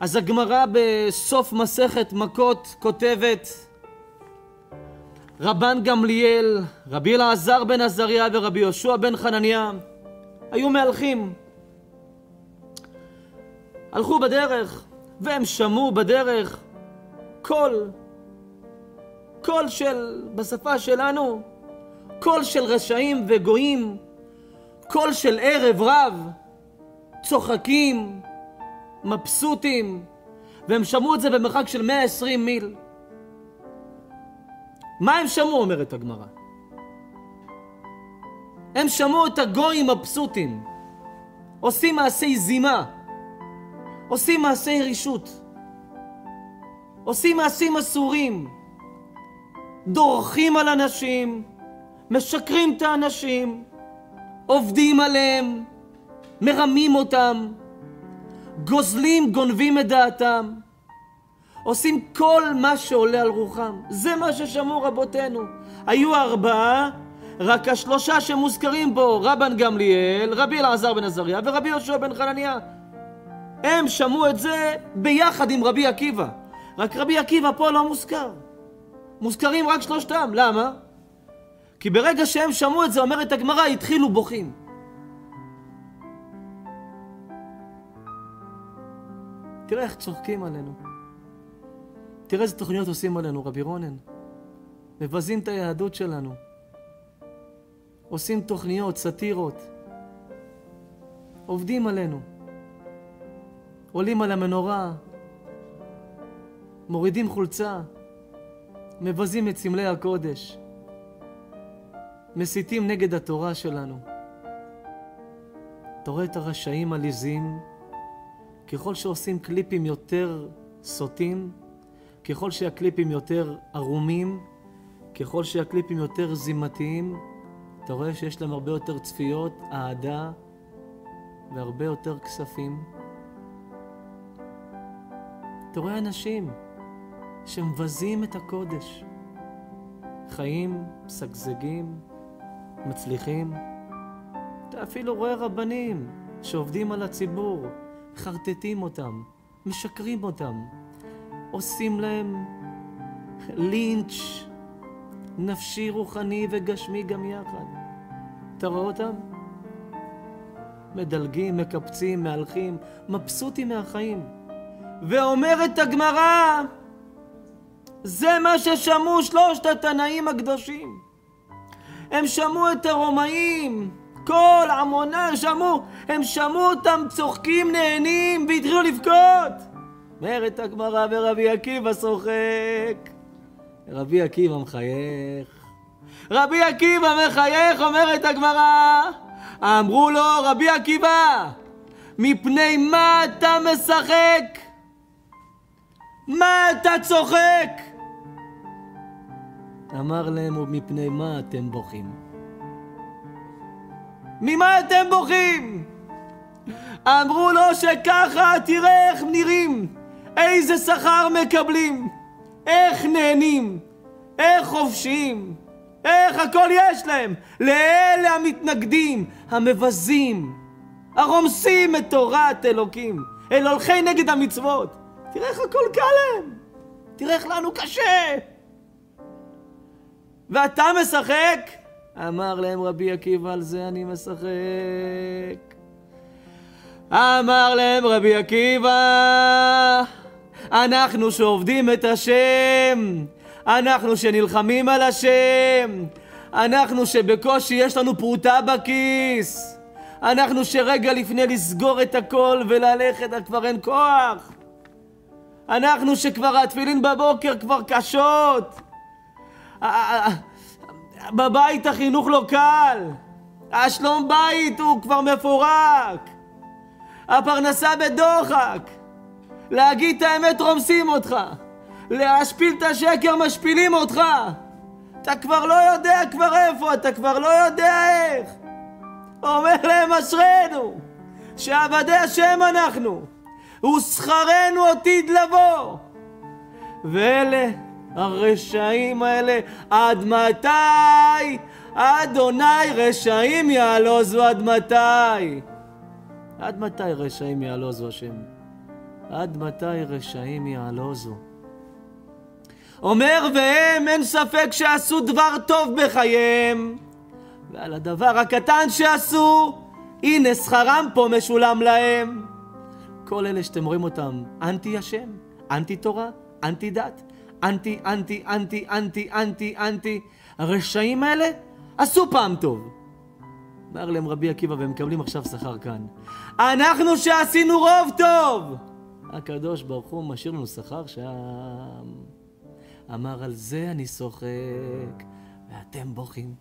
אז הגמרא בסוף מסכת מכות כותבת רבן גמליאל, רבי אלעזר בן עזריה ורבי יהושע בן חנניה היו מהלכים. הלכו בדרך והם שמעו בדרך קול, קול של, בשפה שלנו, קול של רשעים וגויים, קול של ערב רב, צוחקים, מבסוטים, והם שמעו את זה במרחק של 120 מיל. מה הם שמעו, אומרת הגמרא? הם שמעו את הגויים מבסוטים, עושים מעשי זימה, עושים מעשי רישות, עושים מעשים אסורים, דורכים על אנשים, משקרים את האנשים, עובדים עליהם, מרמים אותם, גוזלים, גונבים את דעתם, עושים כל מה שעולה על רוחם. זה מה ששמעו רבותינו. היו ארבעה, רק השלושה שמוזכרים פה, רבן גמליאל, רבי אלעזר בן עזריה ורבי יהושע בן חנניה. הם שמעו את זה ביחד עם רבי עקיבא. רק רבי עקיבא פה לא מוזכר. מוזכרים רק שלושתם. למה? כי ברגע שהם שמעו את זה, אומרת הגמרא, התחילו בוכים. תראה איך צוחקים עלינו. תראה איזה תוכניות עושים עלינו, רבי רונן. מבזים את היהדות שלנו. עושים תוכניות, סאטירות. עובדים עלינו. עולים על המנורה. מורידים חולצה. מבזים את סמלי הקודש. מסיתים נגד התורה שלנו. אתה רואה את הרשעים עליזים, ככל שעושים קליפים יותר סוטים, ככל שהקליפים יותר ערומים, ככל שהקליפים יותר זימתיים, אתה רואה שיש להם הרבה יותר צפיות, אהדה והרבה יותר כספים. אתה רואה אנשים שמבזים את הקודש, חיים, משגשגים, מצליחים. אתה אפילו רואה רבנים שעובדים על הציבור, מחרטטים אותם, משקרים אותם, עושים להם לינץ' נפשי, רוחני וגשמי גם יחד. אתה רואה אותם? מדלגים, מקפצים, מהלכים, מבסוטים מהחיים. ואומרת הגמרא, זה מה ששמעו שלושת התנאים הקדושים. הם שמעו את הרומאים, כל עמונה שמעו, הם שמעו אותם צוחקים, נהנים, והתחילו לבכות. אומרת הגמרא ורבי עקיבא צוחק. רבי עקיבא מחייך. רבי עקיבא מחייך, אומרת הגמרא. אמרו לו, רבי עקיבא, מפני מה אתה משחק? מה אתה צוחק? אמר להם, ומפני מה אתם בוכים? ממה אתם בוכים? אמרו לו שככה תראה איך נראים, איזה שכר מקבלים, איך נהנים, איך חופשיים, איך הכל יש להם. לאלה המתנגדים, המבזים, הרומסים את תורת אלוקים, אל הולכי נגד המצוות. תראה איך הכל קל להם, תראה איך לנו קשה. ואתה משחק? אמר להם רבי עקיבא, על זה אני משחק. אמר להם רבי עקיבא, אנחנו שעובדים את השם, אנחנו שנלחמים על השם, אנחנו שבקושי יש לנו פרוטה בכיס, אנחנו שרגע לפני לסגור את הכל וללכת כבר אין כוח, אנחנו שכבר התפילין בבוקר כבר קשות, בבית החינוך לא קל, השלום בית הוא כבר מפורק, הפרנסה בדוחק, להגיד את האמת רומסים אותך, להשפיל את השקר משפילים אותך, אתה כבר לא יודע כבר איפה, אתה כבר לא יודע איך. אומר להם אשרינו, שעבדי השם אנחנו, ושכרנו עתיד לבוא. ואלה הרשעים האלה, עד מתי? אדוני רשעים יעלוזו עד מתי? עד מתי רשעים יעלוזו השם? עד מתי רשעים יעלוזו? אומר והם אין ספק שעשו דבר טוב בחייהם ועל הדבר הקטן שעשו הנה שכרם פה משולם להם כל אלה שאתם רואים אותם אנטי השם, אנטי תורה, אנטי דת, אנטי, אנטי, אנטי, אנטי, אנטי, אנטי. הרשעים האלה עשו פעם טוב. אומר להם רבי עקיבא והם מקבלים עכשיו שכר כאן. אנחנו שעשינו רוב טוב! הקדוש ברוך הוא משאיר לנו שכר שם. אמר על זה אני שוחק ואתם בוכים